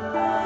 Bye.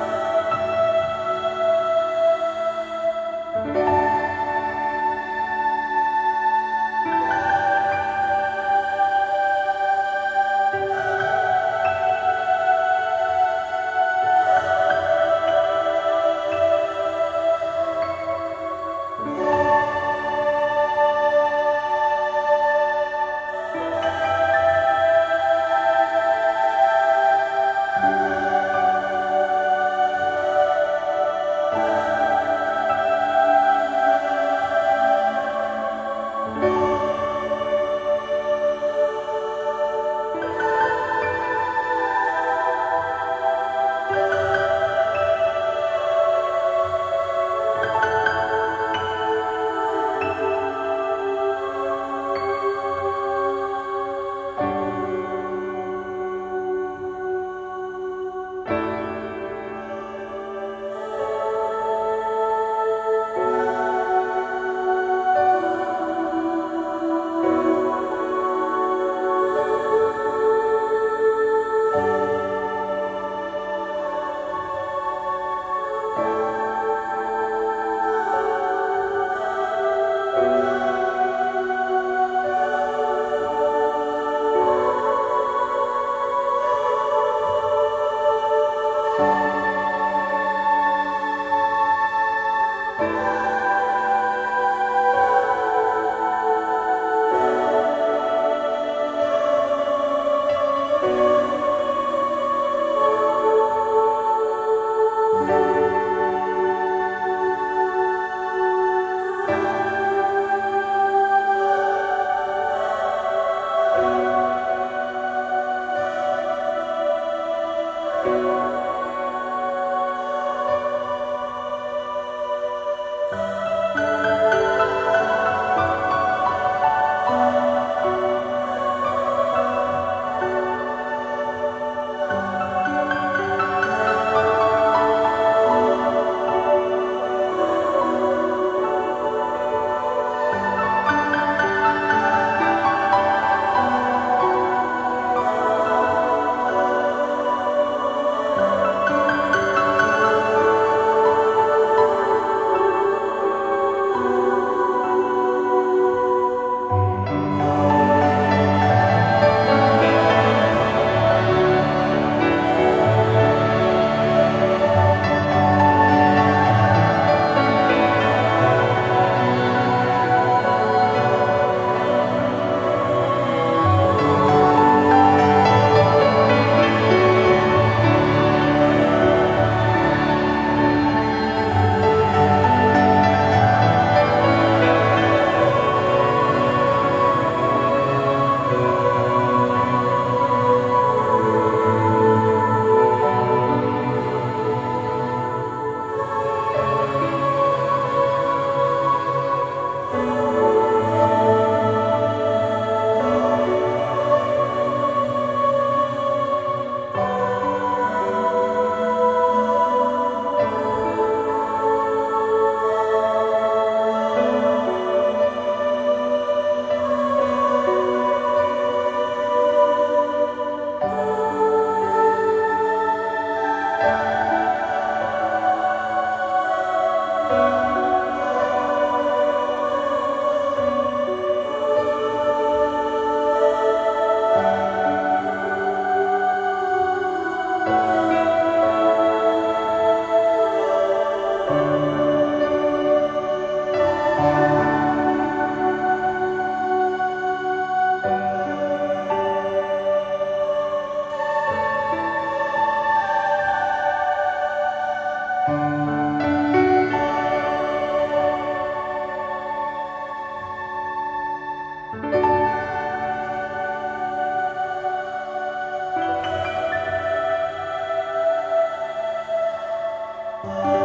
Oh.